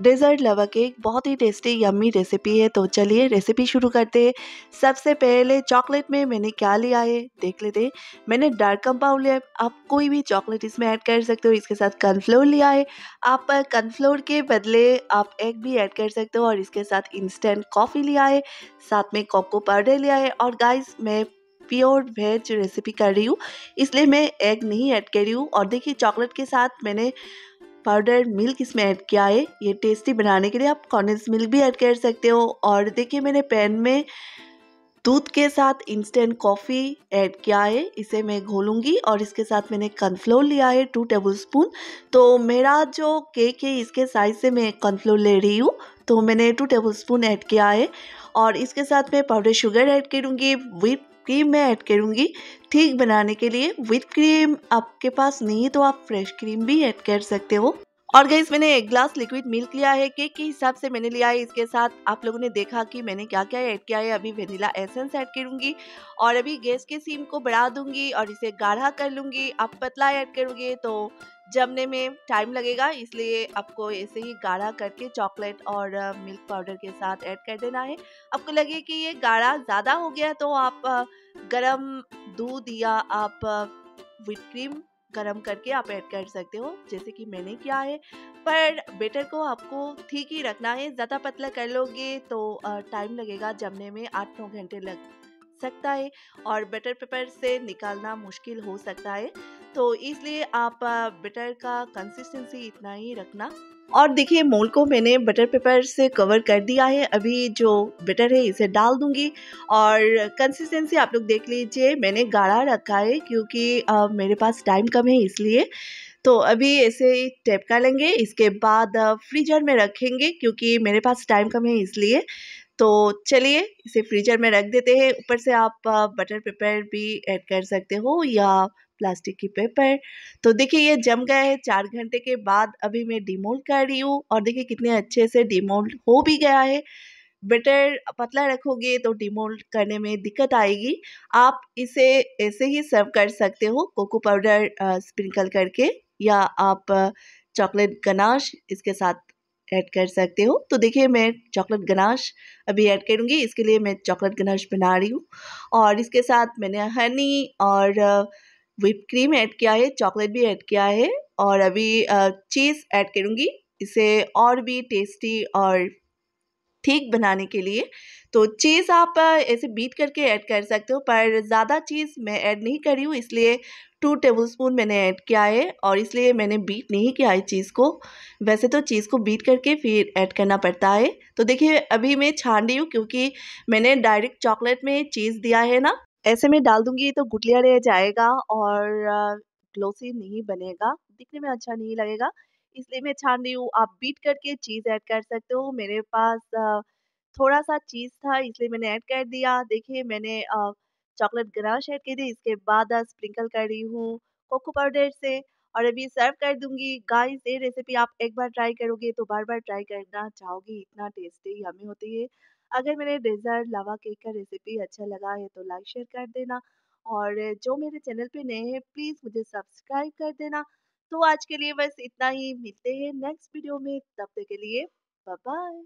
Desert लवा cake बहुत ही tasty yummy recipe है। तो चलिए रेसिपी शुरू करते हैं। सबसे पहले चॉकलेट में मैंने क्या लिया है? देख लेते हैं। मैंने डार्क कंपाउंड लिया है। आप कोई भी चॉकलेट इसमें ऐड कर सकते हो। इसके साथ कनफ्लोर लिया है। आप कनफ्लोर के बदले आप एग भी ऐड कर सकते हो और इसके साथ इंस्टेंट कॉफ़ी लिया है। साथ में कोको पाउडर लिया है। और गाइस मैं प्योर वेज रेसिपी कर रही हूँ। इसलिए मैं एग नहीं ऐड कर रही हूँ। और देखिए चॉकलेट के साथ मैंने पाउडर मिल्क इसमें ऐड किया है। ये टेस्टी बनाने के लिए आप कॉर्नस मिल्क भी ऐड कर सकते हो। और देखिए, मैंने पैन में दूध के साथ इंस्टेंट कॉफ़ी ऐड किया है। इसे मैं घोलूँगी और इसके साथ मैंने कॉर्नफ्लोर लिया है टू टेबल स्पून तो मेरा जो केक है, इसके साइज़ से मैं कॉर्नफ्लोर ले रही हूँ। तो मैंने टू टेबल स्पून ऐड किया है। और इसके साथ मैं पाउडर शुगर ऐड करूँगी विथ क्रीम मैं ऐड करूँगी ठीक बनाने के लिए। विथ क्रीम आपके पास नहीं तो आप फ्रेश क्रीम भी ऐड कर सकते हो। और गई मैंने एक ग्लास लिक्विड मिल्क लिया है केक के हिसाब से मैंने लिया है। इसके साथ आप लोगों ने देखा कि मैंने क्या क्या ऐड किया है। अभी वेनिला एसेंस ऐड करूँगी और अभी गैस के सीम को बढ़ा दूँगी और इसे गाढ़ा कर लूँगी। आप पतला ऐड करोगे तो जमने में टाइम लगेगा, इसलिए आपको ऐसे ही गाढ़ा करके चॉकलेट और मिल्क पाउडर के साथ ऐड कर देना है। आपको लगे कि ये गाढ़ा ज़्यादा हो गया तो आप गरम दूध या आप विथ क्रीम गरम करके आप ऐड कर सकते हो, जैसे कि मैंने किया है। पर बेटर को आपको ठीक ही रखना है, ज़्यादा पतला कर लोगे तो टाइम लगेगा जमने में आठ नौ घंटे लग सकता है और बेटर पेपर से निकालना मुश्किल हो सकता है। तो इसलिए आप बेटर का कंसिस्टेंसी इतना ही रखना। और देखिए मोल को मैंने बटर पेपर से कवर कर दिया है। अभी जो बटर है इसे डाल दूँगी। और कंसिस्टेंसी आप लोग देख लीजिए मैंने गाढ़ा रखा है क्योंकि आ, मेरे पास टाइम कम है इसलिए। तो अभी ऐसे टेप कर लेंगे। इसके बाद फ्रीजर में रखेंगे क्योंकि मेरे पास टाइम कम है इसलिए। तो चलिए इसे फ्रीजर में रख देते हैं। ऊपर से आप बटर पेपर भी ऐड कर सकते हो या प्लास्टिक की पेपर। तो देखिए, ये जम गया है चार घंटे के बाद। अभी मैं डिमोल्ड कर रही हूँ और देखिए, कितने अच्छे से डिमोल्ड हो भी गया है। बेटर पतला रखोगे तो डिमोल्ड करने में दिक्कत आएगी। आप इसे ऐसे ही सर्व कर सकते हो कोको पाउडर स्प्रिंकल करके या आप चॉकलेट गनाश इसके साथ ऐड कर सकते हो। तो देखिए, मैं चॉकलेट गनाश अभी ऐड करूँगी। इसके लिए मैं चॉकलेट गनाश बना रही हूँ। और इसके साथ मैंने हनी और विप क्रीम ऐड किया है चॉकलेट भी ऐड किया है और अभी चीज़ ऐड करूँगी। इसे और भी टेस्टी और ठीक बनाने के लिए। तो चीज़ आप ऐसे बीट करके ऐड कर सकते हो, पर ज़्यादा चीज़ मैं ऐड नहीं करी हूँ, इसलिए टू टेबल स्पून मैंने ऐड किया है और इसलिए मैंने बीट नहीं किया है चीज़ को। वैसे तो चीज़ को बीट करके फिर ऐड करना पड़ता है। तो देखिए, अभी मैं छान रही हूँ क्योंकि मैंने डायरेक्ट चॉकलेट में चीज़ दिया है ना ऐसे में डाल दूँगी तो गुटलिया रह जाएगा और ग्लोसी नहीं बनेगा, दिखने में अच्छा नहीं लगेगा, इसलिए मैं छान रही हूँ। आप बीट करके चीज़ ऐड कर सकते हो, मेरे पास थोड़ा सा चीज़ था, इसलिए मैंने ऐड कर दिया। देखिए, मैंने चॉकलेट गनाश ऐड की थी, इसके बाद स्प्रिंकल कर रही हूँ कोको पाउडर से और अभी सर्व कर दूँगी। गाइस, ये रेसिपी आप एक बार ट्राई करोगे तो बार बार ट्राई करना चाहोगी, इतना टेस्टी हमें होती है। अगर मेरे डेजर्ट लावा केक का रेसिपी अच्छा लगा है तो लाइक शेयर कर देना। और जो मेरे चैनल पे नए हैं प्लीज़ मुझे सब्सक्राइब कर देना। तो आज के लिए बस इतना ही, मिलते हैं नेक्स्ट वीडियो में। तब तक के लिए बाय